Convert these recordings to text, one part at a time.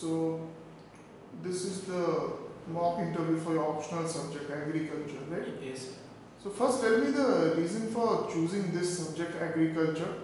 So this is the mock interview for your optional subject agriculture, right? Yes. So first tell me the reason for choosing this subject agriculture.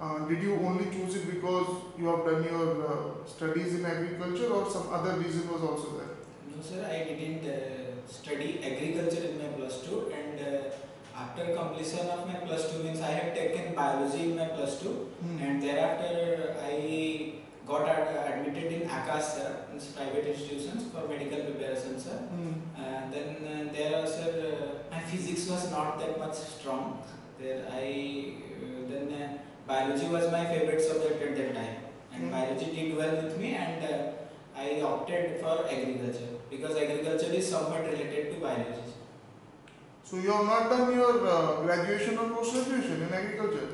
Uh, did you only choose it because you have done your uh, studies in agriculture or some other reason was also there? No, sir, I didn't uh, study agriculture in my plus two, and uh, after completion of my plus two means I had taken biology in my plus two, Hmm. and thereafter I got ad- admitted in Aakash, sir, means private institutions for medical preparation, sir. Hmm. Uh, then uh, there, sir, uh, my physics was not that much strong. There, I uh, then uh, biology was my favorite subject at that time, and Hmm. biology did well with me, and uh, I opted for agriculture because agriculture is somewhat related to biology. So you have not done your uh, graduation or post graduation in agriculture?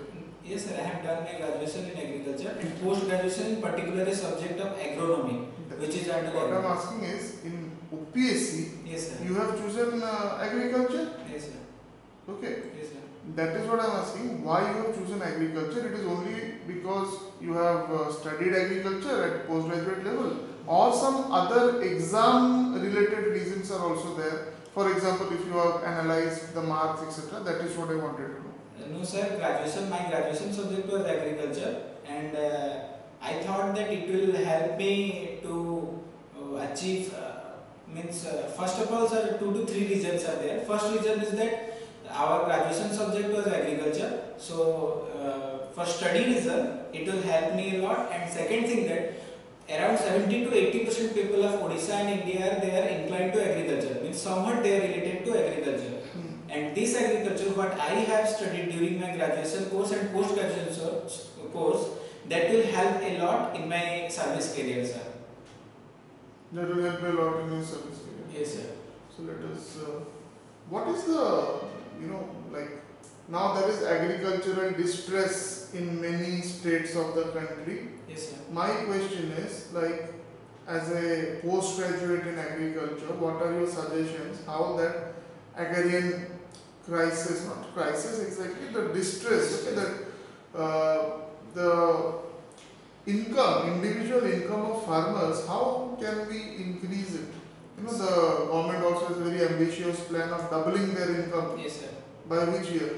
Yes, sir, I have done my graduation in agriculture and post graduation in particular is subject of agronomy, which is under What I'm asking is in UPSC Yes, sir. you have chosen uh, agriculture. Yes, sir. Okay. Yes, sir. That is what I am asking. Why you have chosen agriculture? It is only because you have uh, studied agriculture at postgraduate level, or some other exam-related reasons are also there. For example, if you have analyzed the marks, etc. That is what I wanted to know. No, sir. Graduation. My graduation subject was agriculture, and uh, I thought that it will help me to uh, achieve. Uh, means uh, first of all, sir, two to three reasons are there. First reason is that our graduation subject was agriculture, so uh, for study reason it will help me a lot. And second thing that around 70 to 80 percent people of Odisha and India they are inclined to agriculture. Means somewhat they are related to agriculture. And this agriculture, what I have studied during my graduation course and post graduation course, that will help a lot in my service career, sir. That will help a lot in your service career. Yes, sir. So let us. Uh, what is the you know like now there is agricultural distress in many states of the country. Yes, sir. My question is like as a postgraduate in agriculture, what are your suggestions? How that agrarian crisis, not crisis exactly, the distress, okay, that uh, the income, individual income of farmers, how can we increase it? You know, the government also has a very ambitious plan of doubling their income. Yes, sir. By which year?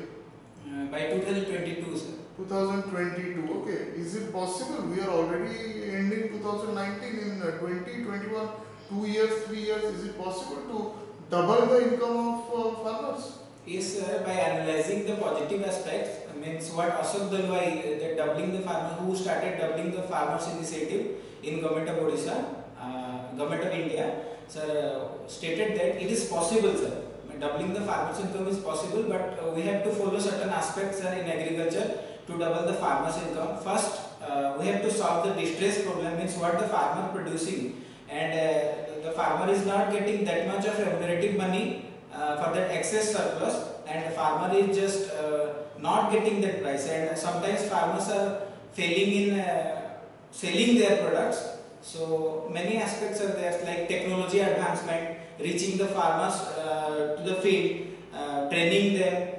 Uh, by 2022, sir. 2022. Okay. Is it possible? We are already ending 2019 in uh, 2021. Two years, three years. Is it possible to double the income of uh, farmers? Yes, sir. By analyzing the positive aspects, means what Ashok Dalwai, uh, the doubling the farmer, who started doubling the farmers initiative in government of Odisha, uh, government of India, sir, uh, stated that it is possible, sir. Doubling the farmers' income is possible, but uh, we have to follow certain aspects, sir, in agriculture to double the farmers' income. First, uh, we have to solve the distress problem, means what the farmer producing, and uh, the farmer is not getting that much of remunerative money uh, for that excess surplus and the farmer is just uh, not getting that price. And sometimes farmers are failing in uh, selling their products. So many aspects are there like technology advancement reaching the farmers uh, to the field uh, training them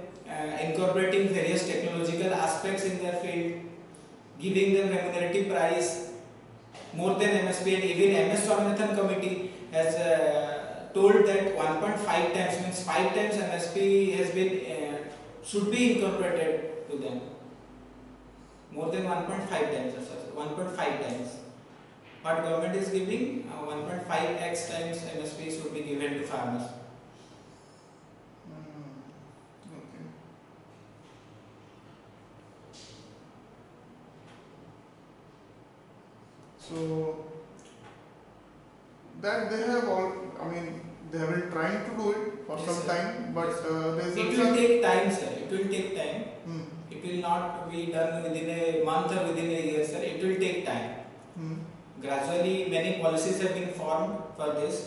incorporating various technological aspects in their field giving them remunerative price. More than MSP and even MS Swaminathan committee has told that 1.5 times means 5 times MSP has been uh, should be incorporated to them. More than 1.5 times, sir. 1.5 times. What government is giving, uh, 1.5x times MSP should be given to farmers. Hmm. So that they have all. I mean, they have been trying to do it for Yes, some sir. time, but Yes, uh, It will take time, sir. It will take time. Hmm. It will not be done within a month or within a year, sir. It will take time. Hmm. Gradually, many policies have been formed for this.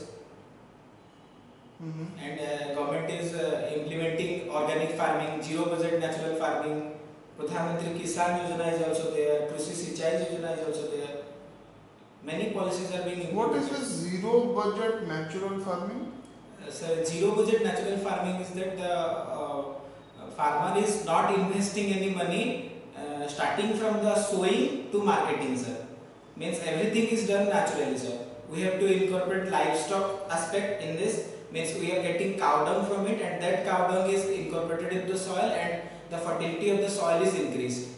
Mhm. and uh, government is uh, implementing organic farming, zero budget natural farming. Pradhan Mantri Kisan Yojana is also there. Krishi Sinchai Yojana is also there. Many policies are being What is implemented. this zero budget natural farming? Uh, so zero budget natural farming is that the uh, farmer is not investing any money uh, starting from the sowing to marketing, sir. means everything is done naturally sir we have to incorporate livestock aspect in this means we are getting cow dung from it and that cow dung is incorporated into the soil and the fertility of the soil is increased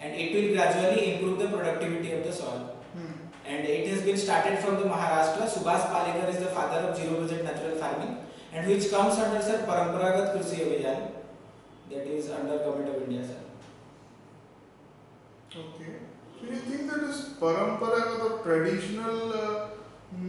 and it will gradually improve the productivity of the soil. And it has been started from the Maharashtra. Subhas Palekar is the father of zero budget natural farming and which comes under sir Paramparagat Krishi Abhiyan that is under government of India sir. Okay. So you think that this paramparagat or traditional uh,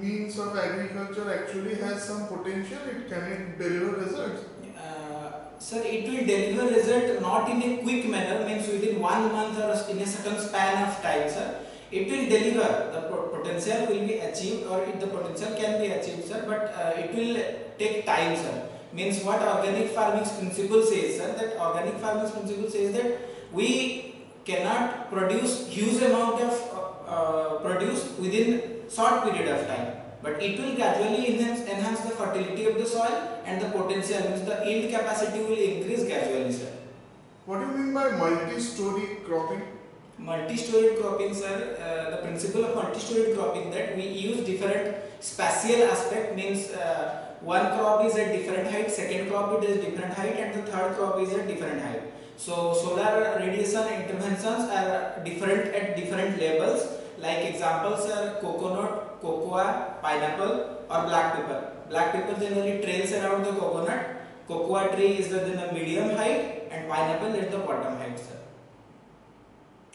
means of agriculture actually has some potential? It can it deliver results? Uh, sir, it will deliver result not in a quick manner, means within one month or in a certain span of time, sir. It will deliver. The potential will be achieved, or the potential can be achieved, sir. But uh, it will take time, sir. Means what organic farming's principle says, sir. That organic farming's principle says that we cannot produce huge amount of uh, uh, produce within short period of time but it will gradually enhance, enhance the fertility of the soil and the potential means the yield capacity will increase gradually sir What do you mean by multi-story cropping? Multi-storied cropping sir uh, the principle of multi-storied cropping that we use different spatial aspect means uh, one crop is at different height second crop it is different height and the third crop is at different height. So solar radiation interventions are different at different levels. Like examples are coconut cocoa pineapple or black pepper. Black pepper generally trails around the coconut. Cocoa tree is at the medium height and pineapple is the bottom height sir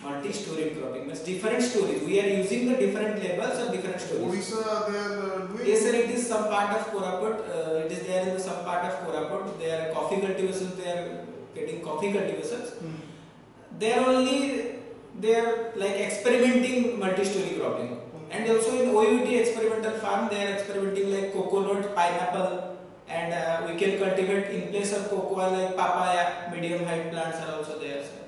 multi-story cropping means different stories. We are using the different labels of different stories. Odisha, they are uh, doing. Yes, sir. It is some part of Koraput. Uh, it is there in the some part of Koraput. They are coffee cultivations. They are getting coffee cultivations. Hmm. They are only they are like experimenting multi-story cropping. And also in OUT experimental farm, they are experimenting like coconut, pineapple, and uh, we can cultivate in place of cocoa like papaya. Medium height plants are also there. Sir.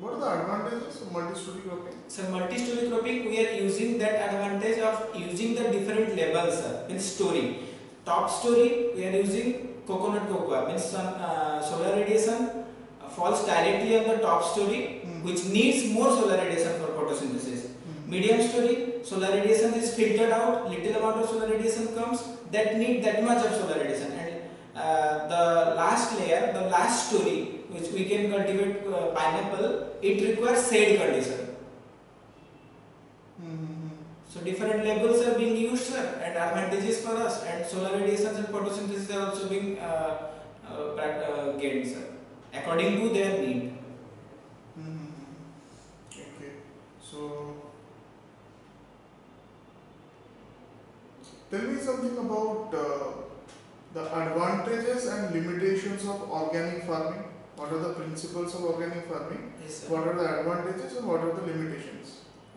What are the advantages of multi-story cropping? So multi-story cropping, we are using that advantage of using the different levels in story. Top story, we are using coconut cocoa, means sun, uh, solar radiation falls directly on the top story, Hmm. which needs more solar radiation for photosynthesis. Hmm. Medium story, solar radiation is filtered out, little amount of solar radiation comes, that need that much of solar radiation. And the last layer, the last story, which we can cultivate uh, pineapple, it requires shade condition. Hmm. So different labels are being used sir, and advantages for us and solar radiations and photosynthesis are also being uh, uh, uh, gained sir, according to their need. Hmm. Okay. So, tell me something about uh, the advantages and limitations of organic farming. What are the principles of organic farming? Yes What are the advantages and what are the limitations?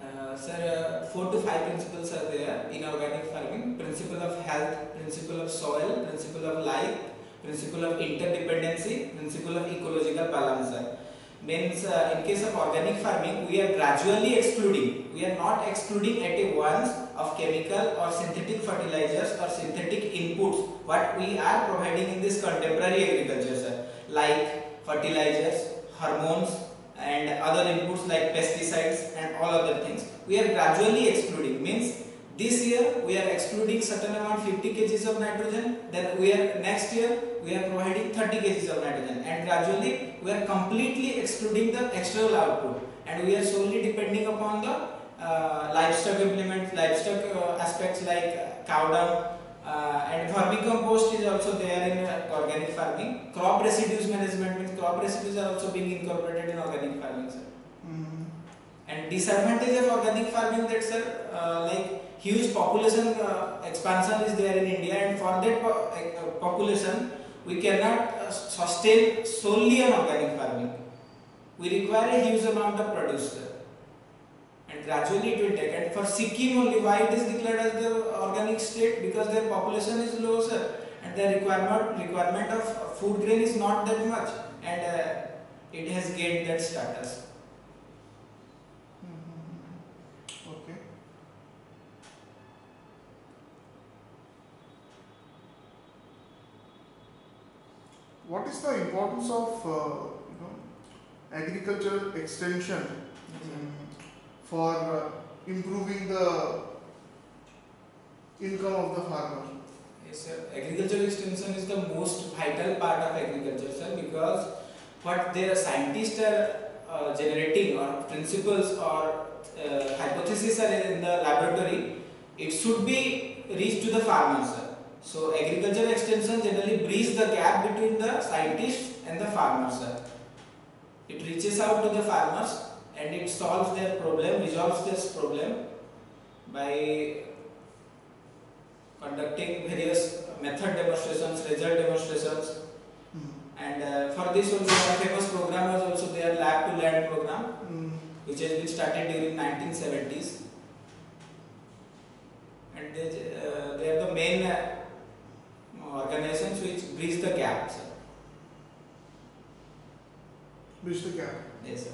Uh, sir, uh, four to five principles are there in organic farming. Principle of health, principle of soil, principle of life, principle of interdependency, principle of ecological balance. sir. Means uh, in case of organic farming, we are gradually excluding. We are not excluding at a once of chemical or synthetic fertilizers or synthetic inputs. What we are providing in this contemporary agriculture, sir, like fertilizers, hormones, and other inputs like pesticides and all other things. We are gradually excluding. Means this year we are excluding certain amount 50 kgs of nitrogen then we are next year we are providing 30 kgs of nitrogen. And gradually we are completely excluding the external output. And we are solely depending upon the livestock implements livestock uh, aspects like uh, cow dung uh, and vermicompost is also there in uh, organic farming. Crop residues management means crop residues are also being incorporated in organic farming, sir. Hmm. And disadvantage of organic farming that sir, uh, like huge population uh, expansion is there in India, and for that po- uh, population, we cannot uh, sustain solely on organic farming. We require a huge amount of produce, sir. And gradually it will take. And for Sikkim only, why it is declared as the organic state? Because their population is low, sir, and their requirement requirement of food grain is not that much, and uh, it has gained that status. Hmm. Okay. What is the importance of uh, you know agricultural extension mm, for uh, improving the income of the farmer. Yes, sir. Agricultural extension is the most vital part of agriculture, sir, because what the scientists are uh, generating or principles or uh, hypotheses are in the laboratory, it should be reached to the farmers, sir. So, agricultural extension generally bridges the gap between the scientists and the farmers, sir. It reaches out to the farmers and it solves their problem, resolves this problem by conducting various method demonstrations, result demonstrations, Mm. and uh, for this also one famous program was also their lab to land program, Mm. which has been started during 1970s, and they, uh, they are the main uh, organizations which bridge the gap. Sir. Bridge the gap. Yes, sir.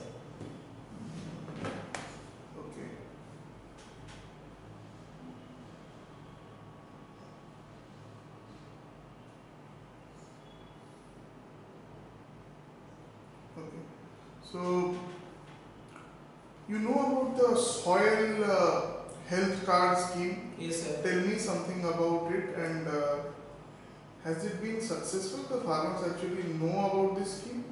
Okay. Okay. So, you know about the soil uh, health card scheme? Yes, sir. Tell me something about it and uh, has it been successful? The farmers actually know about this scheme?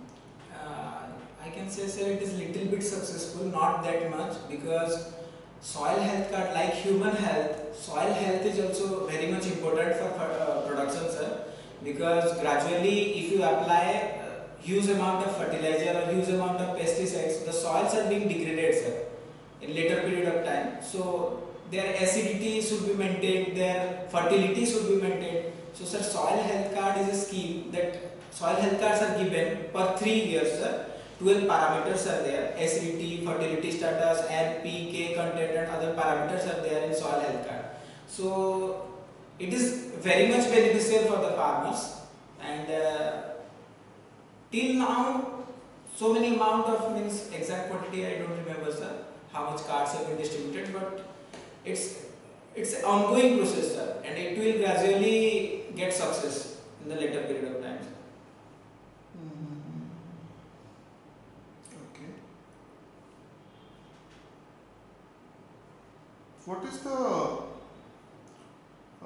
Uh, I can say, sir, it is little bit successful, not that much, because soil health card, like human health, soil health is also very much important for uh, production, sir. Because gradually, if you apply huge amount of fertilizer or huge amount of pesticides, the soils are being degraded, sir, in later period of time. So their acidity should be maintained, their fertility should be maintained. So, sir, soil health card is a scheme that soil health cards are given per three years, sir. 12 parameters are there acidity, fertility status, N, P, K content, and other parameters are there in soil health card. So, it is very much beneficial for the farmers, and uh, till now, so many amount of means exact quantity I don't remember, sir, how much cards have been distributed, but it's it's an ongoing process, sir, and it will gradually get success in the later period of time. sir. Mm-hmm. Okay. What is the,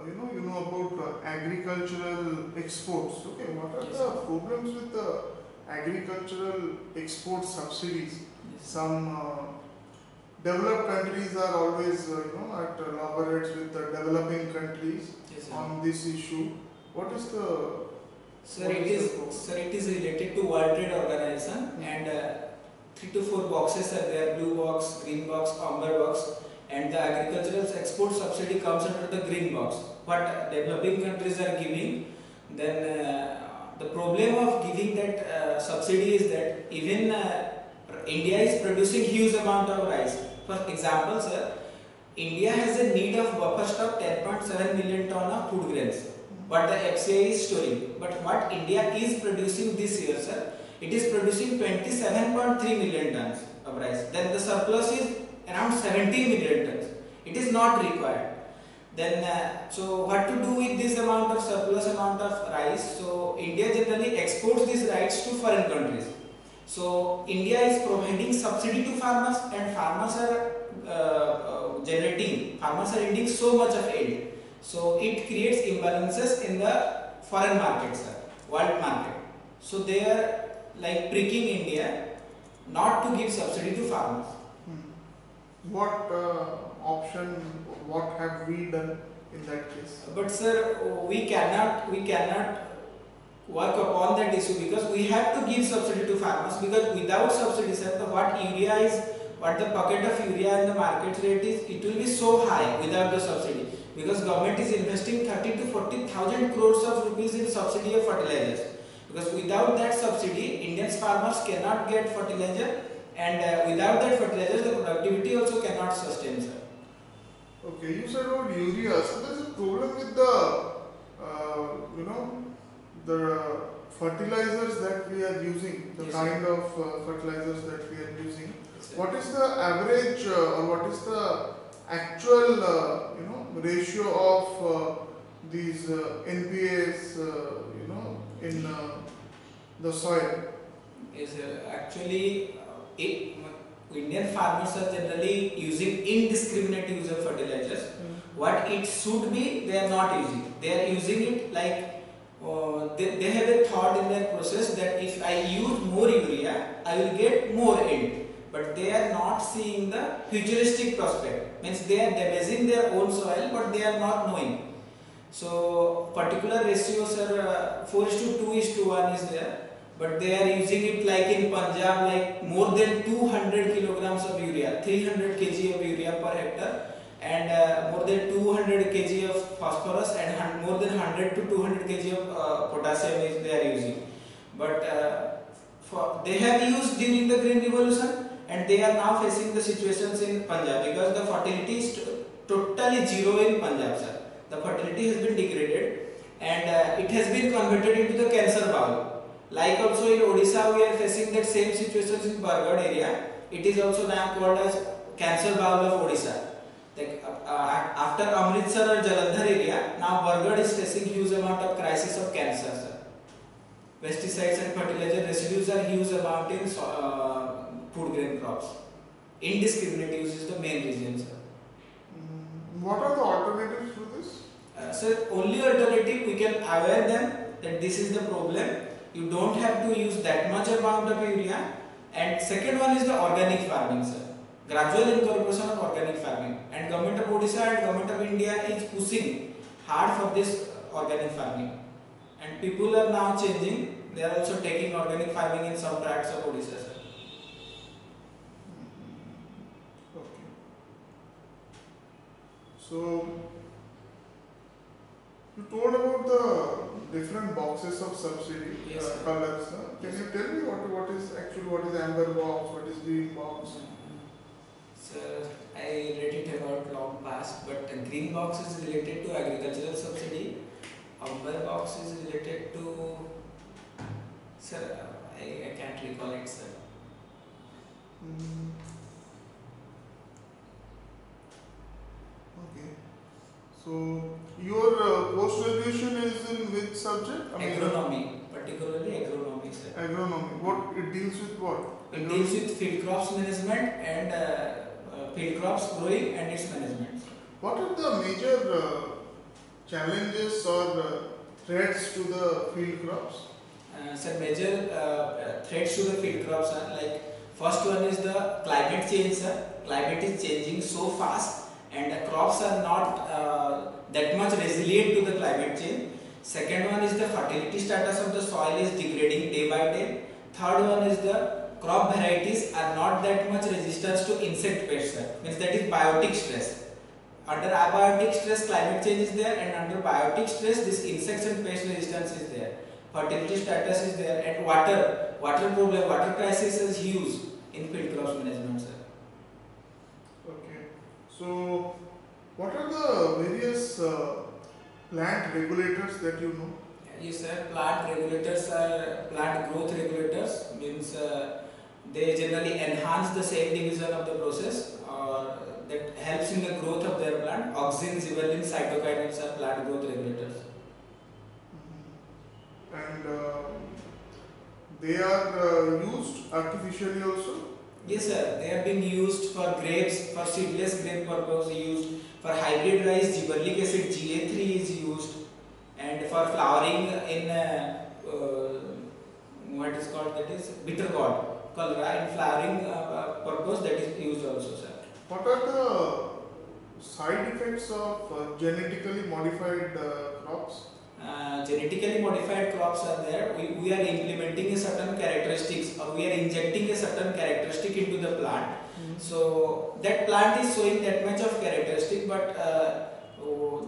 you know, you know about uh, agricultural exports. Okay, what are Yes, the problems with the agricultural export subsidies? Some uh, developed countries are always, uh, you know, at uh, loggerheads with the developing countries Yes, on this issue. What is the Sir, it is is sir, it is related to World Trade Organization and uh, three to four boxes are there: blue box, green box, amber box, and the agricultural export subsidy comes under the green box. What developing countries are giving, then uh, the problem of giving that uh, subsidy is that even uh, India is producing huge amount of rice. For example, sir, India has a need of buffer stock 10.7 million ton of food grains what the FCI is storing. But what India is producing this year, sir, it is producing 27.3 million tons of rice. Then the surplus is around 17 million tons. It is not required. Then, uh, so what to do with this amount of surplus amount of rice? So India generally exports these rice to foreign countries. So India is providing subsidy to farmers, and farmers are uh, uh, generating. Farmers are eating so much of aid. So it creates imbalances in the foreign markets, sir, world market. So they are like pricking India not to give subsidy to farmers. What uh, option, what have we done in that case? But sir, we cannot we cannot work upon that issue because we have to give subsidy to farmers because without subsidy, sir, the what urea is, what the packet of urea in the market rate is, it will be so high without the subsidy because government is investing 30 to 40 thousand crores of rupees in subsidy of fertilizers. Because without that subsidy, Indian farmers cannot get fertilizer, and uh, without that fertilizer, the productivity also cannot sustain, sir. Okay, you said about urea. So there's a problem with the, uh, you know, the fertilizers that we are using, the Yes, kind of uh, fertilizers that we are using. Yes. What is the average uh, or what is the actual, uh, you know, ratio of uh, these uh, NPK, uh, you know, in uh, the soil? is actually it, Indian farmers are generally using indiscriminate use of fertilizers. What it should be, they are not using. They are using it like uh, they, they have a thought in their process that if I use more urea, I will get more yield. But they are not seeing the futuristic prospect. Means they are damaging their own soil, but they are not knowing. So particular ratios are uh, 4 is to 2 is to 1 is there but they are using it like in Punjab like more than 200 kilograms of urea 300 kg of urea per hectare and uh, more than 200 kg of phosphorus and more than 100 to 200 kg of uh, potassium is they are using. But uh, for they have used during the green revolution and they are now facing the situations in Punjab because the fertility is totally zero in Punjab sir. The fertility has been degraded and uh, it has been converted into the cancer bowl like also in Odisha we are facing that same situations in Bargarh area it is also now called as cancer bowl of Odisha like uh, uh, after Amritsar or Jalandhar area now Bargarh is facing huge amount of crisis of cancer sir. pesticides and fertilizer residues are huge amount in uh, food grain crops indiscriminate use is the main reason sir Mm, What are the alternatives to this? Uh, so only alternative we can aware them that this is the problem. You don't have to use that much amount of urea. And second one is the organic farming, sir. Gradual incorporation of organic farming. And government of Odisha and government of India is pushing hard for this organic farming. And people are now changing. They are also taking organic farming in some tracts of Odisha, sir. Hmm. Okay. So, you told about the different boxes of subsidy Yes, uh, sir. colors. Huh? Can you tell me what what is actually what is amber box, what is green box? So I read it about long past, but the green box is related to agricultural subsidy. Amber box is related to sir. I, I can't recall it, sir. Mm. Okay. So your uh, post graduation is in which subject? Agronomy, particularly agronomy, sir. Agronomy. What it deals with what? It deals with field crops management and uh, uh, field crops growing and its management. What are the major uh, challenges or uh, threats to the field crops? Uh, so major uh, threats to the field crops are like first one is the climate change. Sir. Climate is changing so fast, and crops are not uh, that much resilient to the climate change. Second one is the fertility status of the soil is degrading day by day. Third one is the crop varieties are not that much resistance to insect pests. Means that is biotic stress. Under abiotic stress, climate change is there, and under biotic stress, this insects and pest resistance is there fertility status is there and water water problem water crisis is huge in field crops management. So, what are the various uh, plant regulators that you know? yes sir plant regulators are plant growth regulators means uh, they generally enhance the same division of the process or that helps in the growth of their plant auxins gibberellins cytokinins are plant growth regulators And uh, they are uh, used artificially also. Yes, sir. They are being used for grapes, for seedless grape purpose used, for hybrid rice, gibberellic acid GA3 is used, and for flowering in uh, uh, what is called that is bitter gourd, cholera in flowering uh, uh, purpose that is used also, sir. What are the side effects of uh, genetically modified uh, crops? Uh, genetically modified crops are there. We, we are implementing a certain characteristics or we are injecting a certain characteristic plant. So that plant is showing that much of characteristic, but uh,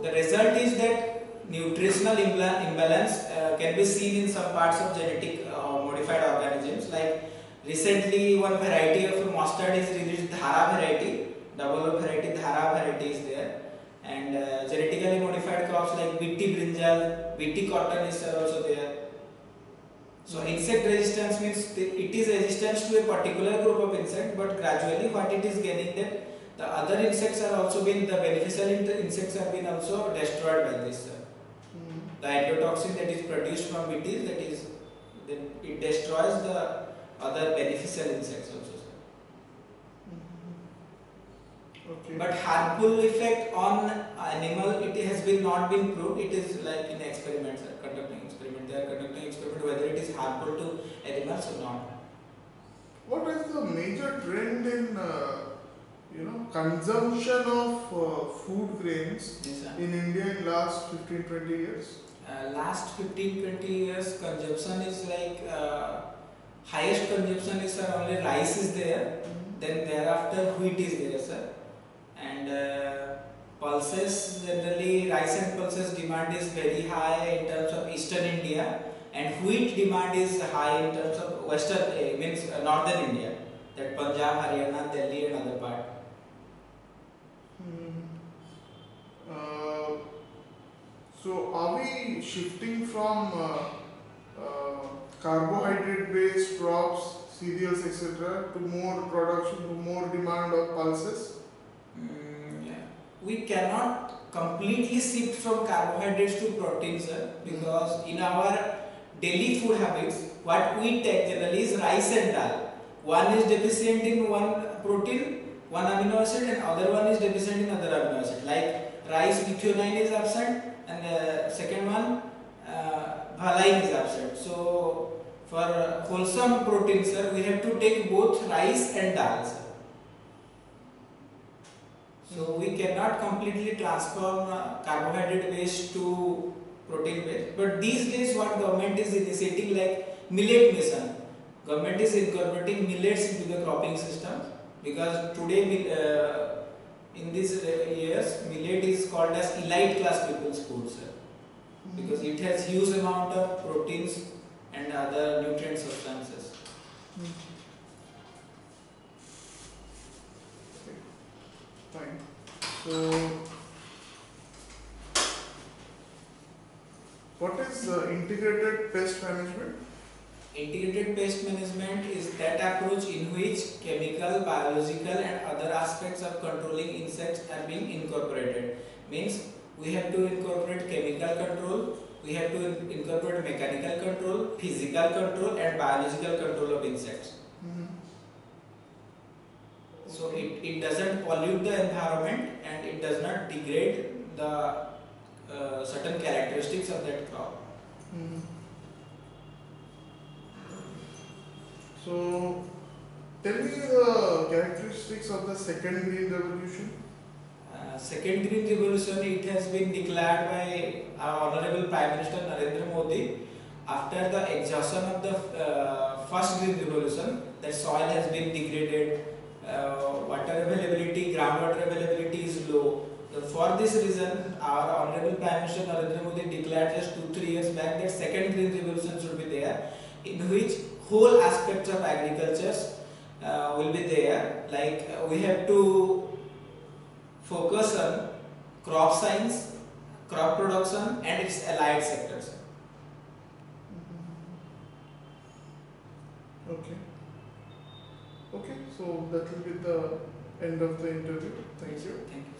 the result is that nutritional imbal- imbalance uh, can be seen in some parts of genetic uh, modified organisms. Like recently, one variety of mustard is released, Dhara variety, double variety, Dhara variety is there. And uh, genetically modified crops like BT brinjal, BT cotton is also there. So insect resistance means it is resistance to a particular group of insect, but gradually what it is gaining that the other insects are also being the beneficial insects are being also destroyed by this. uh, The endotoxin that is produced from BT that is then it destroys the other beneficial insects also. sir. Okay. But harmful effect on animal, it has been not been proved. It is like in experiments. They are conducting experiment whether it is harmful to animals or not. What is the major trend in uh, you know consumption of uh, food grains Yes, in India in last 15 20 years? Uh, last 15 20 years consumption is like uh, highest consumption is sir only rice is there then thereafter wheat is there sir and uh, pulses generally rice and pulses demand is very high in terms of eastern india and wheat demand is high in terms of western uh, means uh, northern india that punjab haryana delhi and other part Hmm. Uh, so are we shifting from uh, uh, carbohydrate based crops, cereals, etc., to more production, to more demand of pulses? Mm, yeah. We cannot completely shift from carbohydrates to proteins because in our daily food habits, what we take generally is rice and dal. One is deficient in one protein, one amino acid, and other one is deficient in other amino acid. Like rice, methionine is absent, and the second one, uh, valine is absent. So for wholesome proteins, sir, we have to take both rice and dal. Sir. So we cannot completely transform uh, carbohydrate based to protein based. But these days, what government is initiating like millet mission. Government is incorporating millets into the cropping system because today uh, in these uh, years millet is called as elite class people's food, sir, because it has huge amount of proteins and other nutrient substances. Fine. So, what is uh, integrated pest management? Integrated pest management is that approach in which chemical, biological, and other aspects of controlling insects are being incorporated. Means we have to incorporate chemical control, we have to incorporate mechanical control, physical control, and biological control of insects. So it, it doesn't pollute the environment and it does not degrade the uh, certain characteristics of that crop. Mhm. So, tell me the characteristics of the second green revolution. Uh, second green revolution it has been declared by our honorable prime minister narendra modi after the exhaustion of the uh, first green revolution that soil has been degraded uh, water availability groundwater availability is low So for this reason our honorable prime minister narendra modi declared just 2 3 years back that second green revolution should be there in which whole aspects of agriculture uh, will be there like uh, we have to focus on crop science, crop production, and its allied sectors. Okay. Okay, so that will be the end of the interview. Thank you. Thank you.